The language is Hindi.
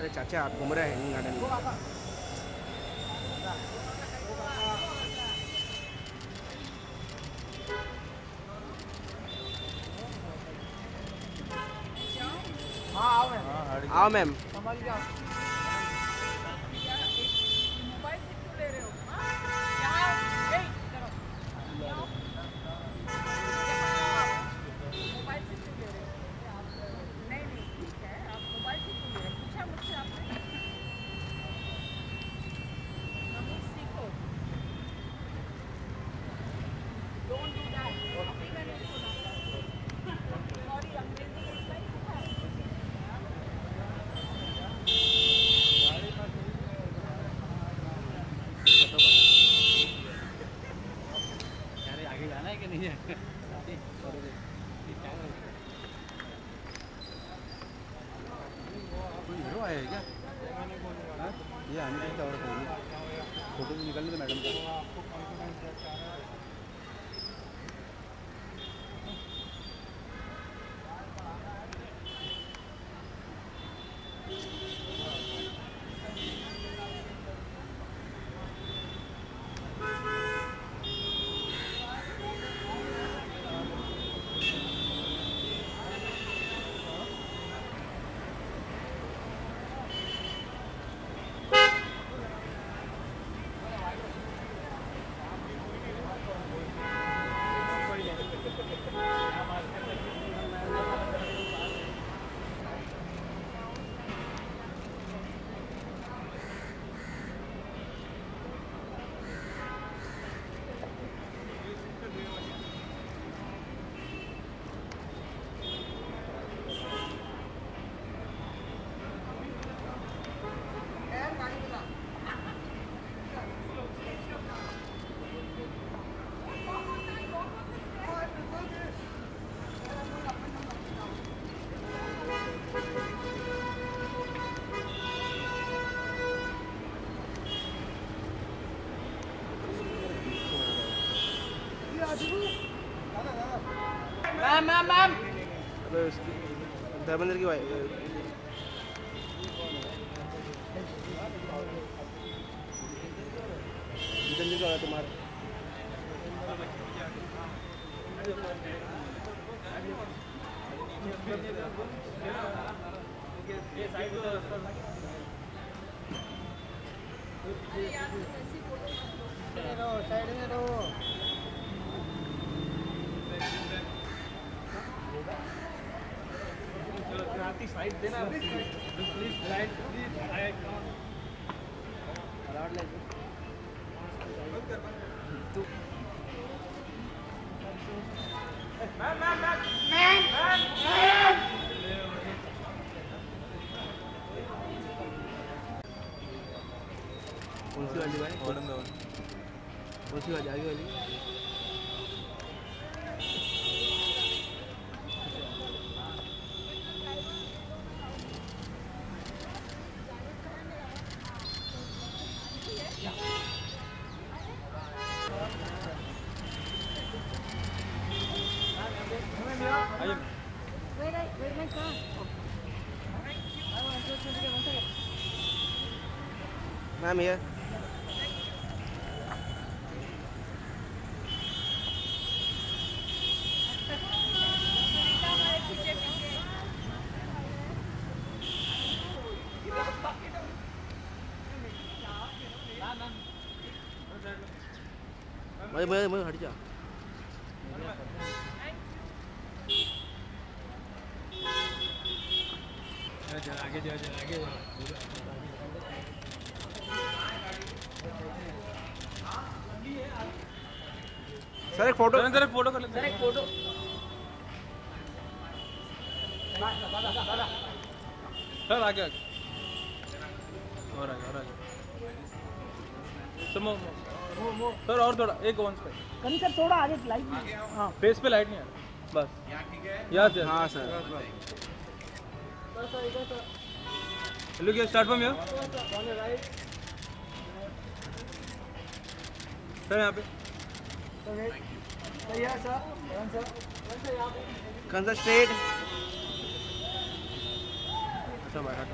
अरे चाचा आप घूम रहे हैं गार्डन में आओ मैम कोई हीरो आया है क्या? ये आने की और फ़ोटो दो मैडम का मैम मैम मैम अबे उसकी धर्मेंद्र की वाइफ जल्दी का तुम्हारा। कौन सी वाली? भाई कौन वाली? वाली। Wait, wait, wait, my car. I want to go to the one second. जा आगे जाओ आगे सर एक फ़ोटो। सर एक फ़ोटो कर लेते हैं फ़ोटो। सर आगे आगे। और आगे और आगे। सर मो- मो- सर और थोड़ा एक वन पे कहीं सर थोड़ा आगे लाइट हाँ फेस पे लाइट नहीं है बस। यहाँ से हाँ sir. Look here start from here. Sir यहाँ पे। कंसर स्ट्रेट अच्छा बैठा